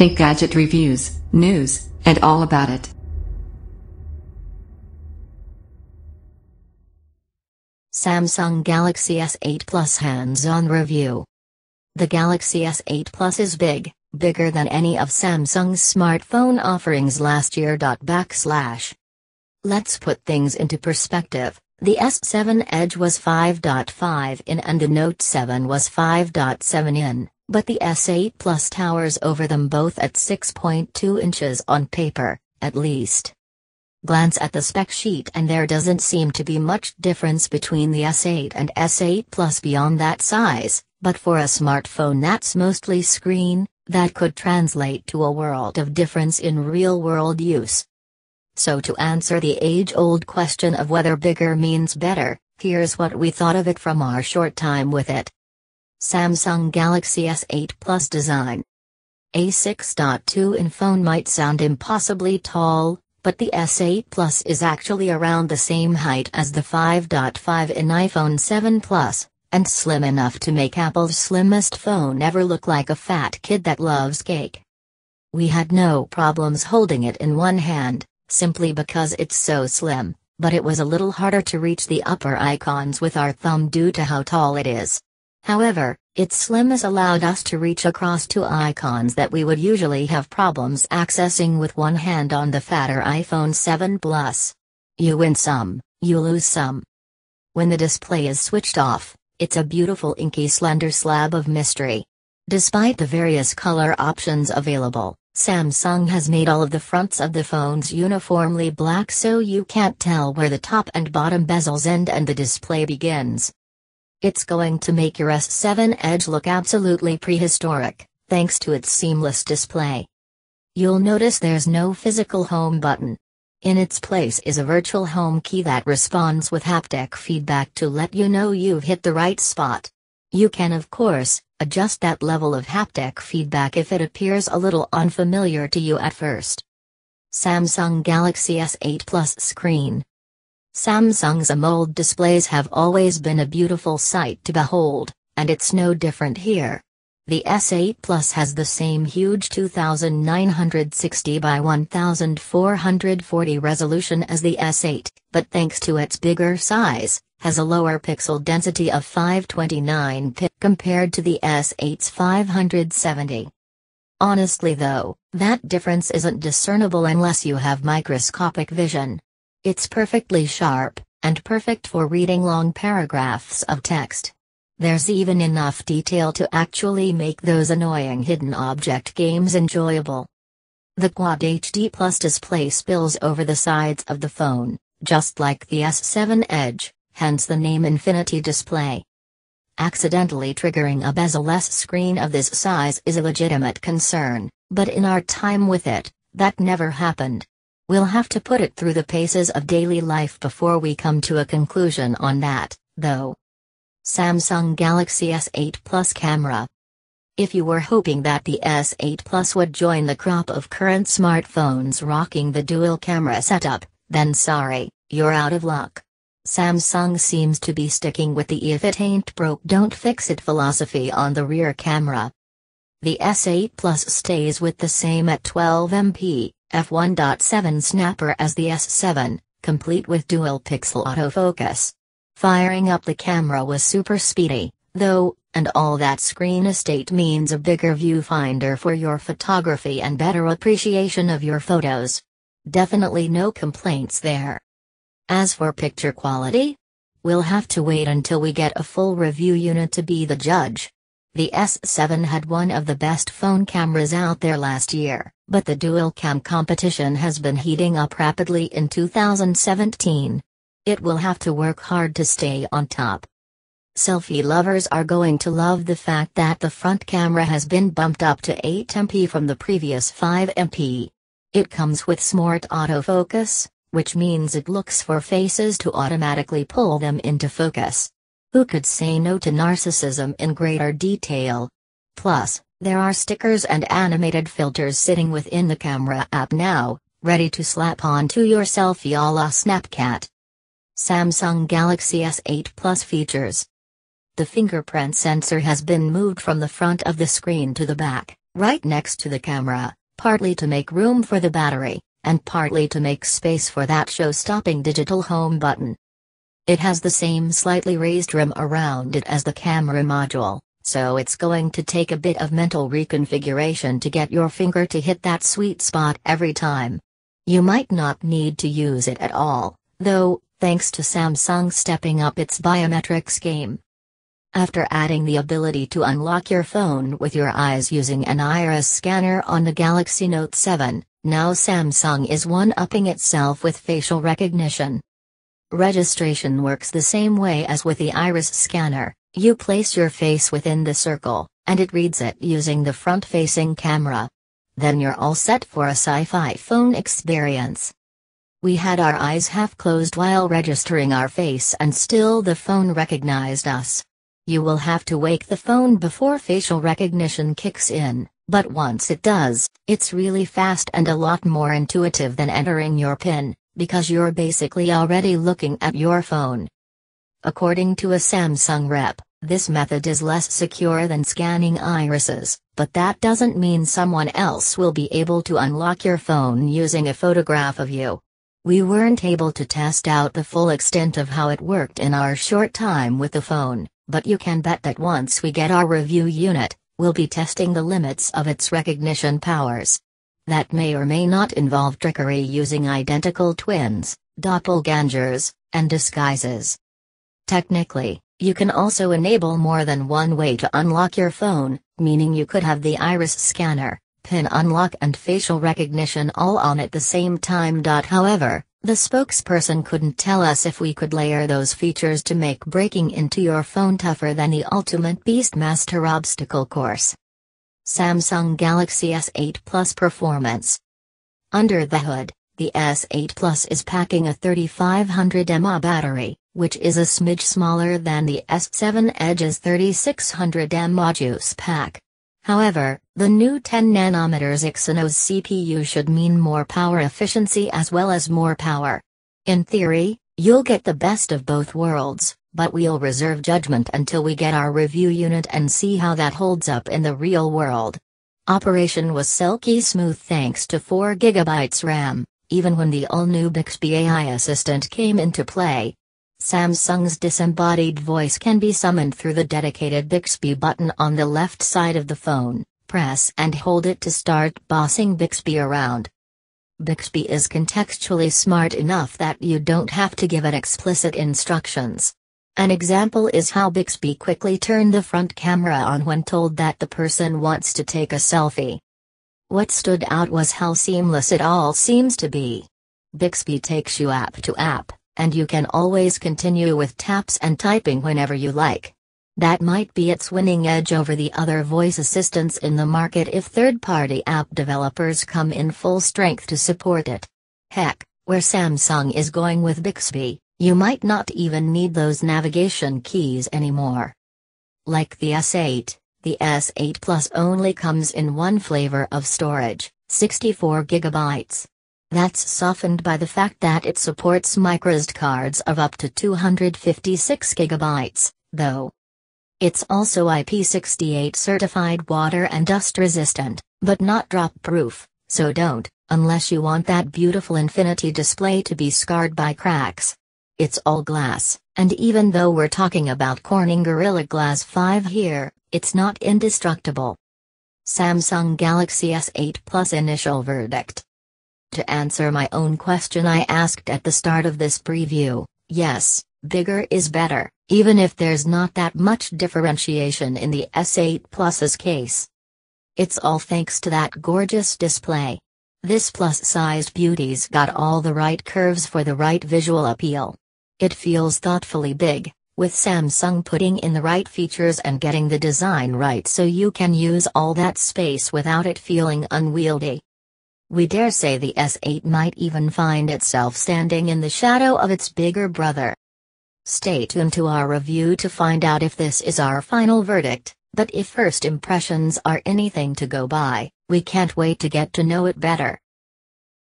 Think Gadget reviews, news, and all about it. Samsung Galaxy S8 Plus hands-on review. The Galaxy S8 Plus is big, bigger than any of Samsung's smartphone offerings last year. Backslash. Let's put things into perspective. The S7 Edge was 5.5 in and the Note 7 was 5.7 in, but the S8 Plus towers over them both at 6.2 inches on paper, at least. Glance at the spec sheet and there doesn't seem to be much difference between the S8 and S8 Plus beyond that size, but for a smartphone that's mostly screen, that could translate to a world of difference in real-world use. So to answer the age-old question of whether bigger means better, here's what we thought of it from our short time with it. Samsung Galaxy S8 Plus design. A 6.2 in phone might sound impossibly tall, but the S8 Plus is actually around the same height as the 5.5 in iPhone 7 Plus, and slim enough to make Apple's slimmest phone ever look like a fat kid that loves cake. We had no problems holding it in one hand, simply because it's so slim, but it was a little harder to reach the upper icons with our thumb due to how tall it is. However, its slimness allowed us to reach across to icons that we would usually have problems accessing with one hand on the fatter iPhone 7 Plus. You win some, you lose some. When the display is switched off, it's a beautiful inky slender slab of mystery. Despite the various color options available, Samsung has made all of the fronts of the phones uniformly black so you can't tell where the top and bottom bezels end and the display begins. It's going to make your S7 Edge look absolutely prehistoric, thanks to its seamless display. You'll notice there's no physical home button. In its place is a virtual home key that responds with haptic feedback to let you know you've hit the right spot. You can of course, adjust that level of haptic feedback if it appears a little unfamiliar to you at first. Samsung Galaxy S8 Plus screen Samsung's AMOLED displays have always been a beautiful sight to behold, and it's no different here. The S8 Plus has the same huge 2960 by 1440 resolution as the S8, but thanks to its bigger size, has a lower pixel density of 529 pip compared to the S8's 570. Honestly though, that difference isn't discernible unless you have microscopic vision. It's perfectly sharp, and perfect for reading long paragraphs of text. There's even enough detail to actually make those annoying hidden object games enjoyable. The Quad HD Plus display spills over the sides of the phone, just like the S7 Edge, hence the name Infinity Display. Accidentally triggering a bezel-less screen of this size is a legitimate concern, but in our time with it, that never happened. We'll have to put it through the paces of daily life before we come to a conclusion on that, though. Samsung Galaxy S8 Plus camera. If you were hoping that the S8 Plus would join the crop of current smartphones rocking the dual camera setup, then sorry, you're out of luck. Samsung seems to be sticking with the if it ain't broke don't fix it philosophy on the rear camera. The S8 Plus stays with the same at 12 MP, f1.7 snapper as the S7, complete with dual pixel autofocus. Firing up the camera was super speedy, though, and all that screen estate means a bigger viewfinder for your photography and better appreciation of your photos. Definitely no complaints there. As for picture quality? We'll have to wait until we get a full review unit to be the judge. The S7 had one of the best phone cameras out there last year, but the dual cam competition has been heating up rapidly in 2017. It will have to work hard to stay on top. Selfie lovers are going to love the fact that the front camera has been bumped up to 8 MP from the previous 5 MP. It comes with smart autofocus, which means it looks for faces to automatically pull them into focus. Who could say no to narcissism in greater detail? Plus, there are stickers and animated filters sitting within the camera app now, ready to slap onto your selfie a la Snapchat. Samsung Galaxy S8 Plus features. The fingerprint sensor has been moved from the front of the screen to the back, right next to the camera, partly to make room for the battery, and partly to make space for that show-stopping digital home button. It has the same slightly raised rim around it as the camera module, so it's going to take a bit of mental reconfiguration to get your finger to hit that sweet spot every time. You might not need to use it at all, though, thanks to Samsung stepping up its biometrics game. After adding the ability to unlock your phone with your eyes using an iris scanner on the Galaxy Note 7, now Samsung is one-upping itself with facial recognition. Registration works the same way as with the iris scanner, you place your face within the circle, and it reads it using the front-facing camera. Then you're all set for a sci-fi phone experience. We had our eyes half closed while registering our face and still the phone recognized us. You will have to wake the phone before facial recognition kicks in, but once it does, it's really fast and a lot more intuitive than entering your PIN, because you're basically already looking at your phone. According to a Samsung rep, this method is less secure than scanning irises, but that doesn't mean someone else will be able to unlock your phone using a photograph of you. We weren't able to test out the full extent of how it worked in our short time with the phone, but you can bet that once we get our review unit, we'll be testing the limits of its recognition powers. That may or may not involve trickery using identical twins, doppelgangers, and disguises. Technically, you can also enable more than one way to unlock your phone, meaning you could have the iris scanner, PIN unlock and facial recognition all on at the same time. However, the spokesperson couldn't tell us if we could layer those features to make breaking into your phone tougher than the ultimate Beastmaster obstacle course. Samsung Galaxy S8 Plus Performance Under the hood, the S8 Plus is packing a 3500 mAh battery, which is a smidge smaller than the S7 Edge's 3600 mAh juice pack. However, the new 10 nanometers Exynos CPU should mean more power efficiency as well as more power. In theory, you'll get the best of both worlds, but we'll reserve judgment until we get our review unit and see how that holds up in the real world. Operation was silky smooth thanks to 4GB RAM, even when the all-new Bixby AI assistant came into play. Samsung's disembodied voice can be summoned through the dedicated Bixby button on the left side of the phone, press and hold it to start bossing Bixby around. Bixby is contextually smart enough that you don't have to give it explicit instructions. An example is how Bixby quickly turned the front camera on when told that the person wants to take a selfie. What stood out was how seamless it all seems to be. Bixby takes you app to app and you can always continue with taps and typing whenever you like. That might be its winning edge over the other voice assistants in the market if third party app developers come in full strength to support it. Heck, where Samsung is going with Bixby, you might not even need those navigation keys anymore. Like the S8, the S8 Plus only comes in one flavor of storage, 64 gigabytes. That's softened by the fact that it supports microSD cards of up to 256 GB, though. It's also IP68 certified water and dust resistant, but not drop proof, so don't, unless you want that beautiful infinity display to be scarred by cracks. It's all glass, and even though we're talking about Corning Gorilla Glass 5 here, it's not indestructible. Samsung Galaxy S8 Plus Initial Verdict to answer my own question I asked at the start of this preview, yes, bigger is better, even if there's not that much differentiation in the S8 Plus's case. It's all thanks to that gorgeous display. This plus-sized beauty's got all the right curves for the right visual appeal. It feels thoughtfully big, with Samsung putting in the right features and getting the design right so you can use all that space without it feeling unwieldy. We dare say the S8 might even find itself standing in the shadow of its bigger brother. Stay tuned to our review to find out if this is our final verdict, but if first impressions are anything to go by, we can't wait to get to know it better.